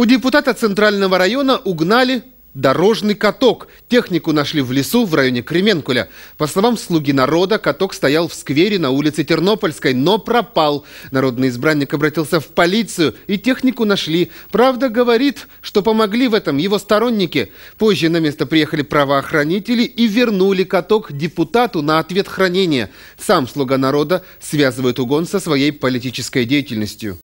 У депутата Центрального района угнали дорожный каток. Технику нашли в лесу в районе Кременкуля. По словам слуги народа, каток стоял в сквере на улице Тернопольской, но пропал. Народный избранник обратился в полицию, и технику нашли. Правда, говорит, что помогли в этом его сторонники. Позже на место приехали правоохранители и вернули каток депутату на ответ хранения. Сам слуга народа связывает угон со своей политической деятельностью.